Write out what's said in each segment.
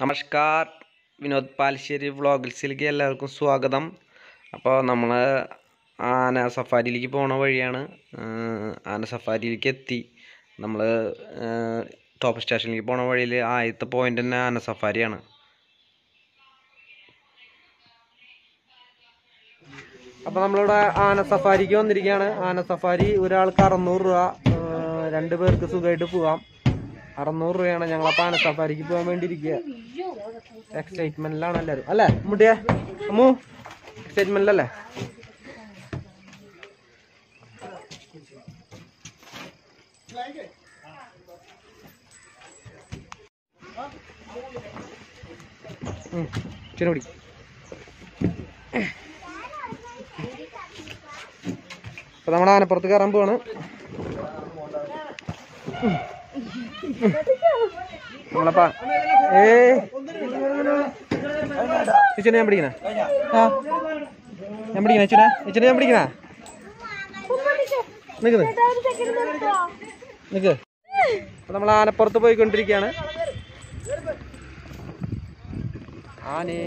നമസ്കാർ. വിനോദ് പാലശ്ശേരി വ്ളോഗിൽസിലേക്ക് എല്ലാവർക്കും സ്വാഗതം. അപ്പോൾ നമ്മൾ ആന സഫാരിയിലേക്ക് പോണ വഴിയാണ്. ആന സഫാരിയിലേക്ക് എത്തി. നമ്മൾ ടോപ്പ് സ്റ്റേഷനിലേക്ക് പോണ വഴിയിൽ ആദ്യത്തെ പോയിന്റ് തന്നെ ആന സഫാരിയാണ്. അപ്പോൾ നമ്മളിവിടെ ആന സഫാരിക്ക് വന്നിരിക്കുകയാണ്. ആന സഫാരി ഒരാൾക്ക് അറുന്നൂറ് രൂപ രണ്ട് പേർക്ക് സുഖമായിട്ട് പോവാം അറുന്നൂറ് രൂപയാണ് ഞങ്ങളെ പാന സഫാരിക്ക് പോകാൻ വേണ്ടി ഇരിക്കുക എക്സൈറ്റ്മെന്റിലാണ് എല്ലാവരും? അല്ലേ മുടിയ അമ്മു എക്സൈറ്റ്മെന്റിലല്ലേ ശരി പിടി. അപ്പൊ നമ്മുടെ ആനപ്പുറത്ത് കയറാൻ പോവാണ്. നമ്മളപ്പാ. ഏ. ഇച്ചിനെ ഞാൻ പിടിക്കണ. ആ. ഞാൻ പിടിക്കണ ഇച്ചിനെ ഇച്ചിരി ഞാൻ പിടിക്കണ. നിക്ക് നിക്ക്. അപ്പൊ നമ്മൾ ആനപ്പുറത്ത് പോയിക്കൊണ്ടിരിക്കുകയാണ്. ആനേ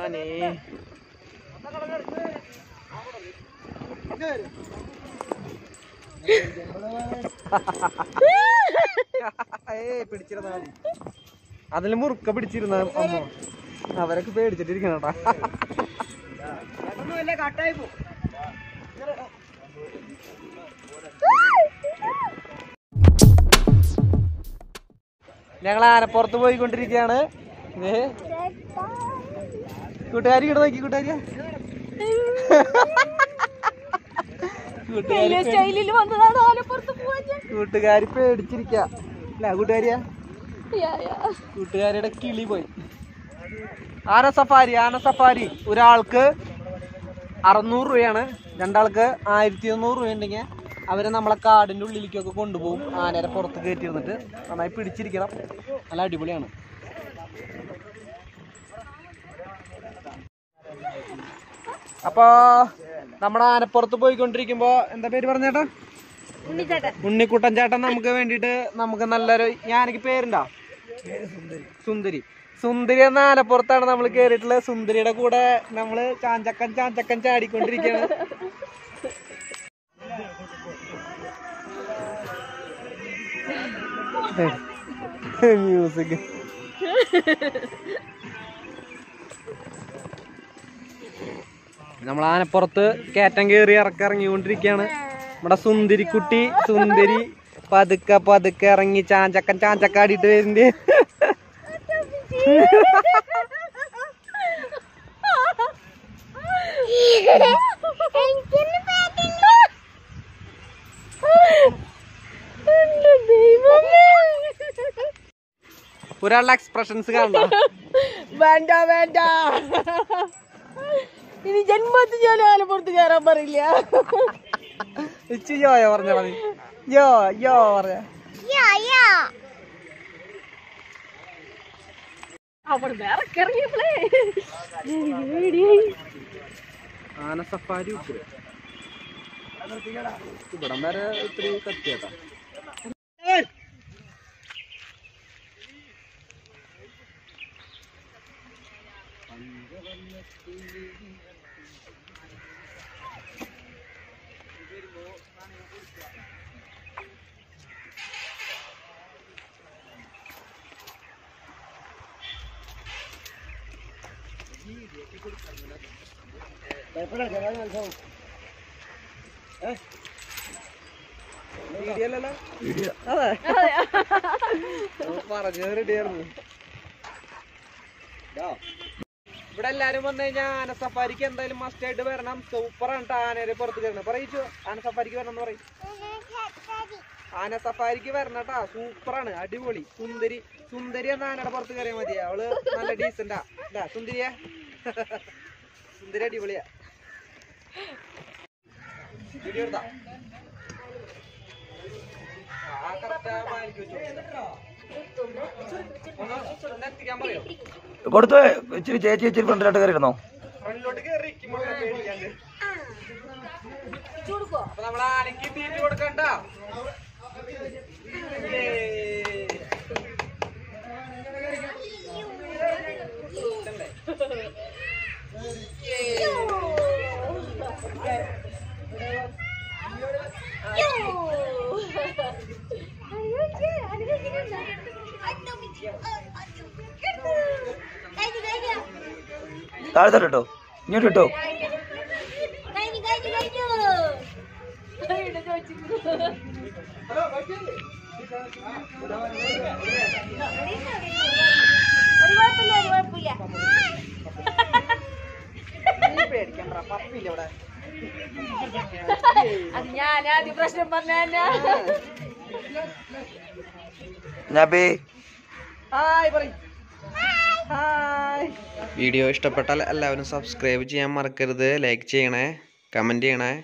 ആനേ ഏയ് പിടിച്ചിരുന്നാ മതി. അതിൽ മുറുക്ക പിടിച്ചിരുന്ന അമ്മ. അവരൊക്കെ പേടിച്ചിട്ടിരിക്കണട്ടാ ഞങ്ങൾ ആനപ്പുറത്ത് പോയിക്കൊണ്ടിരിക്കുകയാണ്. കൂട്ടുകാരി ഇവിടെ നോക്കി കൂട്ടുകാരിയാ. കൂട്ടുകാരി കൂട്ടുകാരി പേടിച്ചിരിക്ക. അല്ല? കൂട്ടുകാരിയാ? കൂട്ടുകാരിയുടെ കിളി പോയി. ആന സഫാരി ആന സഫാരി. ഒരാൾക്ക് അറുന്നൂറ് രൂപയാണ്. രണ്ടാൾക്ക് ആയിരത്തി എണ്ണൂറ് രൂപ ഉണ്ടെങ്കിൽ അവരെ നമ്മളെ കാടിന്റെ ഉള്ളിലേക്കൊക്കെ കൊണ്ടുപോകും. ആനേരെ പുറത്ത് കയറ്റി ഇരുന്നിട്ട് നന്നായി പിടിച്ചിരിക്കണം. നല്ല അടിപൊളിയാണ്. അപ്പോൾ നമ്മുടെ ആനപ്പുറത്ത് പോയിക്കൊണ്ടിരിക്കുമ്പോ എന്താ പേര് പറഞ്ഞേട്ടാ? ഉണ്ണിക്കുട്ടൻ ചേട്ടൻ നമുക്ക് വേണ്ടിട്ട് നമുക്ക് നല്ലൊരു ഞാനെനിക്ക് പേരുണ്ടോ? സുന്ദരി. സുന്ദരി എന്ന ആലപ്പുറത്താണ് നമ്മൾ കേറിയിട്ടുള്ളത്. സുന്ദരിയുടെ കൂടെ നമ്മൾ ചാഞ്ചക്കൻ ചാഞ്ചക്കൻ ചാടിക്കൊണ്ടിരിക്കുകയാണ്. മ്യൂസിക്. നമ്മൾ ആനപ്പുറത്ത് കയറ്റം കയറി ഇറക്കി ഇറങ്ങിക്കൊണ്ടിരിക്കുകയാണ് നമ്മുടെ സുന്ദരിക്കുട്ടി സുന്ദരി പതുക്കെ പതുക്കെ ഇറങ്ങി ചാഞ്ചക്കൻ ചാഞ്ചക്കാടിയിട്ട് വരുന്നുണ്ട്. ഒരാളുടെ എക്സ്പ്രഷൻസ് കാണണം? വേണ്ട വേണ്ട. ഇനി ജന്മത്തിൽ ഞാൻ ആലപ്പുറത്ത് കയറാൻ പറയില്ല. ഇച്ചു യോയോ പറഞ്ഞ മതി. യോ യോ പറഞ്ഞ. അവൾ വേറെ ആന സഫാരി ഇവിടം വരെ ഇത്തിരി കത്തിയേട്ടാ. പറഞ്ഞത് ഇവിടെ എല്ലാരും വന്നു കഴിഞ്ഞാൽ ആന സഫാരിക്ക് എന്തായാലും മസ്റ്റ് ആയിട്ട് വരണം. സൂപ്പറാണ് ട്ടോ ആനയുടെ പുറത്ത് കയറണം പറയിച്ചു ആന സഫാരിക്ക് വരണം എന്ന് പറയും. ആന സഫാരിക്ക് വരണം കേട്ടാ സൂപ്പറാണ് അടിപൊളി. സുന്ദരി സുന്ദരി എന്ന ആനയുടെ പുറത്ത് കയറിയാൽ മതി. അവൾ നല്ല ഡീസന്റാ സുന്ദരിയാ. സുന്ദരി അടിപൊളിയാ. വീഡിയോ എടുത്താ. ആ കറക്റ്റ് കൊടുത്തു ഇച്ചിരി ചേച്ചി ഇച്ചിരി ഫ്രണ്ടിലോട്ട് കയറി ഇരുന്നോ ഫ്രണ്ടിലോട്ട് കയറി അപ്പൊ നമ്മൾ തീറ്റ കൊടുക്കണ്ട. നീ തട്ടോ ഇങ്ങോട്ട് ഇവിടെ അത് ഞാൻ ആദ്യം പ്രശ്നം പറഞ്ഞ നബി. ഹായ് പറയ്. വീഡിയോ ഇഷ്ടപ്പെട്ടാൽ എല്ലാവരും സബ്സ്ക്രൈബ് ചെയ്യാൻ മറക്കരുത്. ലൈക്ക് ചെയ്യണേ. കമന്റ് ചെയ്യണേ.